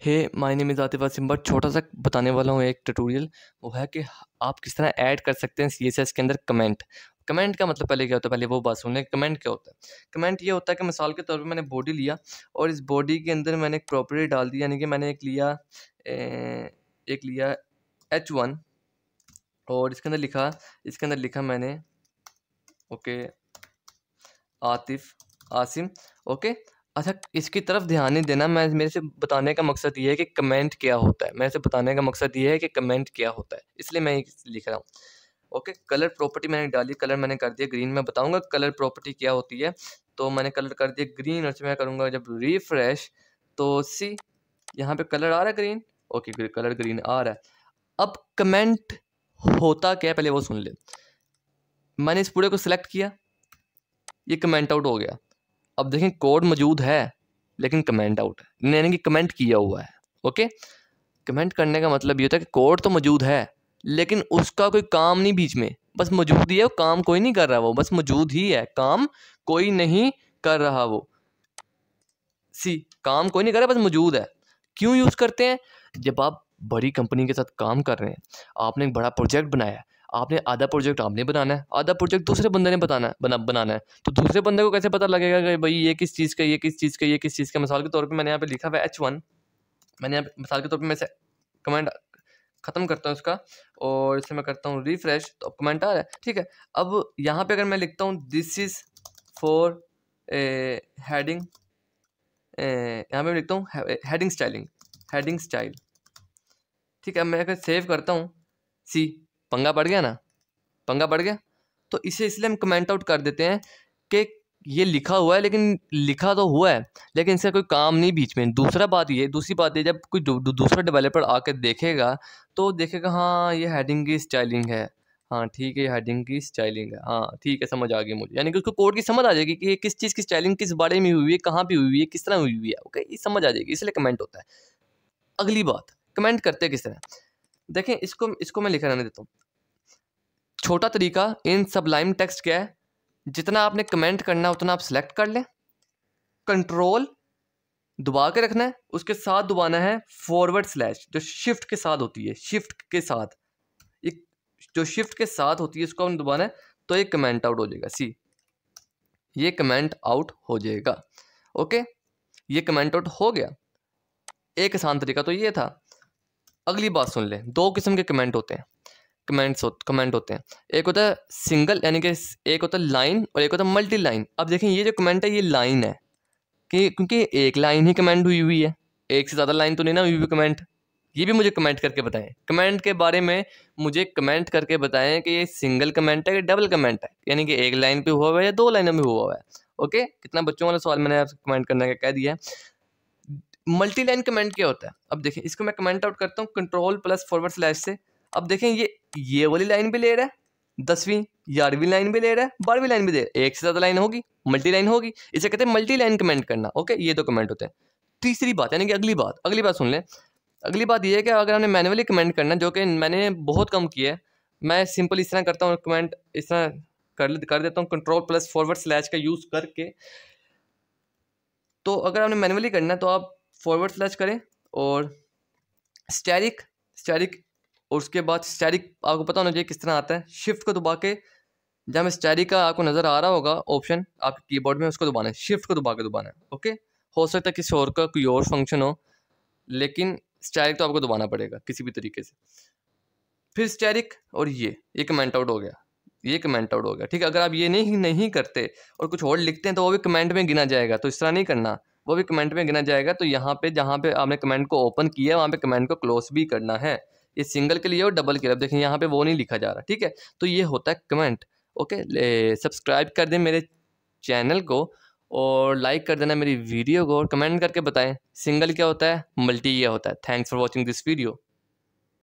Hey my name is Atif Asim but छोटा सा बताने वाला हूँ एक ट्यूटोरियल वो है कि आप किस तरह ऐड कर सकते हैं सीएसएस के अंदर कमेंट कमेंट का मतलब पहले क्या होता है? पहले वो बात सुन लें कमेंट क्या होता है? कमेंट ये होता है कि मिसाल के तौर पे मैंने बॉडी लिया और इस बॉडी के अंदर मैंने एक प्रॉपर्टी डाल दी, यानी कि मैंने एक लिया एक लिया एच वन और इसके अंदर लिखा, इसके अंदर लिखा मैंने ओके आतिफ, आसिम ओके अच्छा इसकी तरफ़ ध्यान ही देना, मैं, मेरे से बताने का मकसद ये है कि कमेंट क्या होता है। मेरे से बताने का मकसद ये है कि कमेंट क्या होता है। इसलिए मैं लिख रहा हूँ। ओके कलर प्रॉपर्टी मैंने डाली कलर मैंने कर दिया ग्रीन मैं। बताऊँगा कलर प्रॉपर्टी क्या होती है। तो मैंने कलर कर दिया ग्रीन और मैं करूँगा जब रिफ्रेश तो सी यहाँ पे कलर आ रहा है ग्रीन ओके कलर ग्रीन आ रहा है। अब कमेंट होता क्या पहले वो सुन ले। मैंने इस पूरे को सिलेक्ट किया, ये कमेंट आउट हो गया। अब देखें कोड मौजूद है, लेकिन कमेंट आउट है। यानी कि कमेंट किया हुआ है ओके कमेंट करने का मतलब ये होता है कि कोड तो मौजूद है, लेकिन उसका कोई काम नहीं बीच में। बस मौजूद ही है काम कोई नहीं कर रहा वो, बस मौजूद ही है, काम कोई नहीं कर रहा वो। सी काम कोई नहीं कर रहा, बस मौजूद है। क्यों यूज़ करते हैं? जब आप बड़ी कंपनी के साथ काम कर रहे हैं, आपने एक बड़ा प्रोजेक्ट बनाया आपने आधा प्रोजेक्ट आपने बनाना है आधा प्रोजेक्ट दूसरे बंदे ने बताना है, बना, बनाना है। तो दूसरे बंदे को कैसे पता लगेगा कि भाई ये किस चीज़ का, ये किस चीज़ का, ये किस चीज़ का? मिसाल के तौर पर मैंने यहाँ पे लिखा हुआ है एच वन मैंने यहाँ पे, मिसाल के तौर पर मैं कमेंट ख़त्म करता हूँ इसका, और इसे मैं करता हूँ रिफ्रेश तो कमेंट आ रहा है। ठीक है, अब यहाँ पर अगर मैं लिखता हूँ दिस इज़ फॉर हेडिंग यहाँ पे लिखता हूँ हेडिंग स्टाइलिंग हेडिंग स्टाइल ठीक है मैं अगर सेव करता हूँ सी पंगा पड़ गया ना? पंगा पड़ गया? तो इसे इसलिए हम कमेंट आउट कर देते हैं कि ये लिखा हुआ है, लेकिन लिखा तो हुआ है, लेकिन इसका कोई काम नहीं बीच में। दूसरा बात ये, दूसरी बात ये, जब कोई दूसरा डेवलपर आकर देखेगा तो देखेगा हाँ ये हेडिंग की स्टाइलिंग है। हाँ ठीक है, ये हेडिंग की स्टाइलिंग है। हाँ ठीक है, समझ आ गई मुझे। यानी कि उसको कोड की समझ आ जाएगी कि ये किस चीज़ की स्टाइलिंग किस बारे में हुई है, कहाँ पर हुई है, किस तरह हुई हुई है ओके ये समझ आ जाएगी, इसलिए कमेंट होता है। अगली बात कमेंट करते किस तरह? देखें, इसको इसको मैं लिखा रहने देता हूँ। छोटा तरीका, इन सबलाइम टेक्स्ट क्या है? जितना आपने कमेंट करना है, उतना आप सेलेक्ट कर लें। कंट्रोल दबा के रखना है, उसके साथ दबाना है फॉरवर्ड स्लैश जो शिफ्ट के साथ होती है शिफ्ट के साथ। एक, जो शिफ्ट के साथ होती है उसको हम दबाना है तो ये कमेंट आउट हो जाएगा। सी ये कमेंट आउट हो जाएगा। ओके ये कमेंट आउट हो गया। एक आसान तरीका तो ये था। अगली बात सुन लें। दो किस्म के कमेंट होते हैं। कमेंट्स हो कमेंट होते हैं। एक होता है सिंगल यानी कि एक होता है लाइन और एक होता है मल्टी लाइन अब देखें, ये जो कमेंट है, ये लाइन है। कि, क्योंकि एक लाइन ही कमेंट हुई हुई है। एक से ज़्यादा लाइन तो नहीं ना हुई हुई कमेंट ये भी मुझे कमेंट करके बताएँ। कमेंट के बारे में मुझे कमेंट करके बताएँ कि ये सिंगल कमेंट है कि डबल कमेंट है। यानी कि एक लाइन पे हुआ हुआ है या दो लाइनों में हुआ हुआ है। ओके कितना बच्चों वाला सवाल मैंने आपसे कमेंट करने का कह दिया है। मल्टी लाइन कमेंट क्या होता है? अब देखें, इसको मैं कमेंट आउट करता हूँ कंट्रोल प्लस फॉरवर्ड स्लैश से। अब देखें, ये ये वाली लाइन भी ले रहा है, दसवीं, ग्यारहवीं लाइन भी ले रहा है, बारहवीं लाइन भी दे रहा है। एक से ज़्यादा लाइन होगी मल्टी लाइन होगी। इसे कहते हैं मल्टी लाइन कमेंट करना ओके ये तो कमेंट होते हैं। तीसरी बात, यानी कि अगली बात अगली बात सुन लें। अगली बात ये है कि अगर हमने मैनुअली कमेंट करना, जो कि मैंने बहुत कम किया है, मैं सिंपल इस तरह करता हूँ कमेंट इस तरह कर कर देता हूँ कंट्रोल प्लस फॉरवर्ड स्लैश का यूज़ करके। तो अगर आपने मैनुअली करना है तो आप फॉरवर्ड स्लैश करें और स्टैरिक स्टैरिक और उसके बाद स्टैरिक आपको पता होना चाहिए किस तरह आता है। शिफ्ट को दबा के जहाँ स्टैरिक का आपको नज़र आ रहा होगा ऑप्शन आपके कीबोर्ड में उसको दबाना है। शिफ्ट को दबा के दबाना है ओके हो सकता है किसी और का कोई और फ़ंक्शन हो, लेकिन स्टैरिक तो आपको दबाना पड़ेगा किसी भी तरीके से। फिर स्टैरिक और ये ये कमेंट आउट हो गया, ये कमेंट आउट हो गया, ठीक है? अगर आप ये नहीं नहीं करते और कुछ और लिखते हैं तो वो भी कमेंट में गिना जाएगा तो इस तरह नहीं करना। वो भी कमेंट में गिना जाएगा। तो यहाँ पे, जहाँ पे आपने कमेंट को ओपन किया है, वहाँ पे कमेंट को क्लोज भी करना है। ये सिंगल के लिए और डबल के लिए। अब देखें यहाँ पे वो नहीं लिखा जा रहा, ठीक है? तो ये होता है कमेंट ओके सब्सक्राइब कर दें मेरे चैनल को और लाइक कर देना मेरी वीडियो को और कमेंट करके बताएँ। सिंगल क्या होता है? मल्टी क्या होता है। Thanks for watching this video